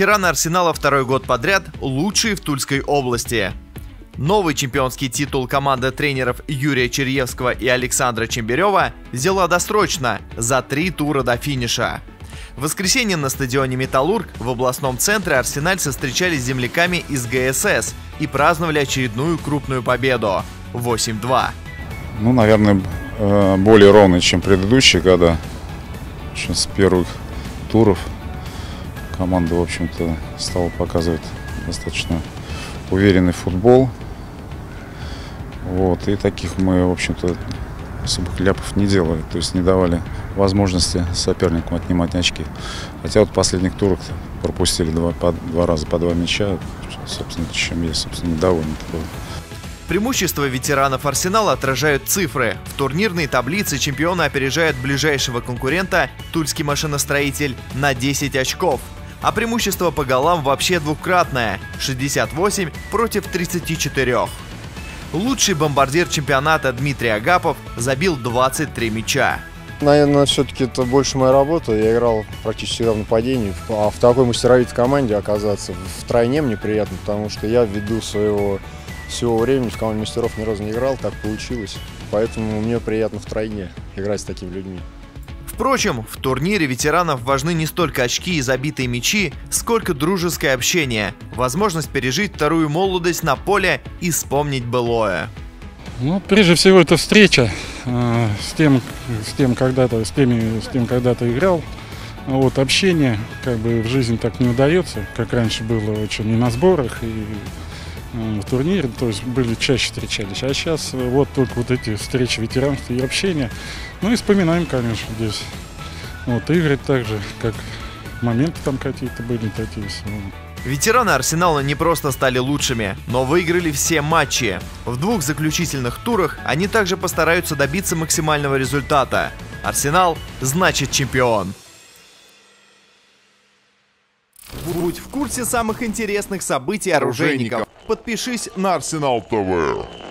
Ветераны Арсенала второй год подряд лучшие в Тульской области. Новый чемпионский титул команда тренеров Юрия Черьевского и Александра Чемберева взяла досрочно за три тура до финиша. В воскресенье на стадионе «Металлург» в областном центре арсенальцы встречались с земляками из ГСС и праздновали очередную крупную победу – 8-2. Ну, наверное, э, более ровный, чем предыдущие года. С первых туров команда, в общем-то, стала показывать достаточно уверенный футбол. Вот, и таких мы, в общем-то, особых ляпов не делали, то есть не давали возможности соперникам отнимать очки. Хотя вот последних турах пропустили два, по, два раза по два мяча, собственно, чем я, собственно, недоволен. Преимущество ветеранов Арсенала отражают цифры. В турнирной таблице чемпиона опережает ближайшего конкурента Тульский машиностроитель на 10 очков. А преимущество по голам вообще двукратное – 68 против 34. Лучший бомбардир чемпионата Дмитрий Агапов забил 23 мяча. Наверное, все-таки это больше моя работа. Я играл практически всегда в нападении. А в такой мастеровитой команде оказаться втройне мне приятно, потому что я ввиду своего всего времени в команде мастеров ни разу не играл, так получилось. Поэтому мне приятно втройне играть с такими людьми. Впрочем, в турнире ветеранов важны не столько очки и забитые мячи, сколько дружеское общение, возможность пережить вторую молодость на поле и вспомнить былое. Ну, прежде всего, это встреча э, с тем, с тем когда-то, с теми, с тем когда-то играл. Вот общение, как бы в жизни так не удается, как раньше было очень и на сборах, и в турнире, то есть были чаще встречались. А сейчас вот только вот эти встречи ветеранства и общения. Ну и вспоминаем, конечно, здесь. Вот игры также, как моменты там какие-то были такие. Ветераны Арсенала не просто стали лучшими, но выиграли все матчи. В двух заключительных турах они также постараются добиться максимального результата. Арсенал значит чемпион. Будь в курсе самых интересных событий оружейников. Подпишись на Арсенал ТВ.